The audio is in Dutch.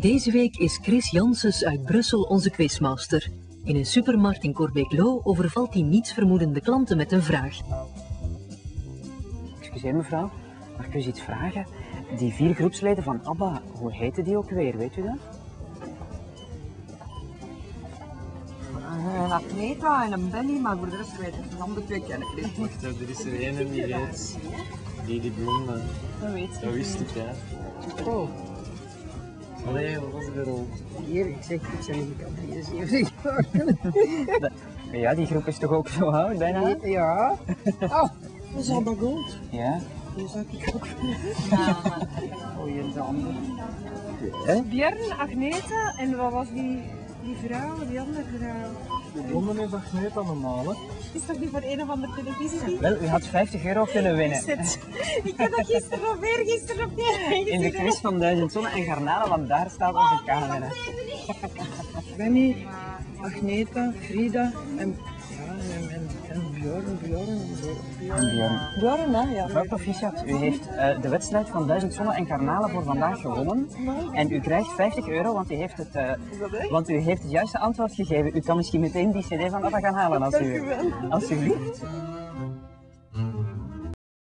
Deze week is Chris Janssens uit Brussel onze quizmaster. In een supermarkt in Corbeek-Loo overvalt hij nietsvermoedende klanten met een vraag. Excuseer mevrouw, mag ik u eens iets vragen? Die vier groepsleden van ABBA, hoe heten die ook weer, weet u dat? Een Agneta en een Benny, maar voor de rest weet ik de andere twee ken ik niet. Wacht, er is er één en die heet... Die, die blonde. Dat weet ik Dat wist ik, ja. Oh, Allee, wat was de rol? hier, ik zeg, ik zeg, ik kan hier zeven Ja, die groep is toch ook zo oud, bijna? Ja. Oh, dat is allemaal goed. Ja. Die zag ik ook. Oh, je de andere. Björn, Agneta en wat was die, die vrouw, die andere vrouw? De blonde is Agneta normaal, hè? Is toch die voor een of andere televisie? Wel, u had 50 euro kunnen winnen. Ik heb dat gisteren of eergisteren op je In de quiz van Duizend Zonnen en Garnalen, want daar staat onze camera. Benny, Agneta, Frida en, en, en, en Bjorn, Bjorn, Bjorn. En Björn. Bjorn, hè, ja. Mevrouw Proficiat, u heeft eh, de wedstrijd van Duizend Zonnen en Garnalen voor vandaag gewonnen. En u krijgt 50 euro, want u heeft het, eh, want u heeft het juiste antwoord gegeven. U kan misschien meteen die cd van ABBA gaan halen als u... Alsjeblieft.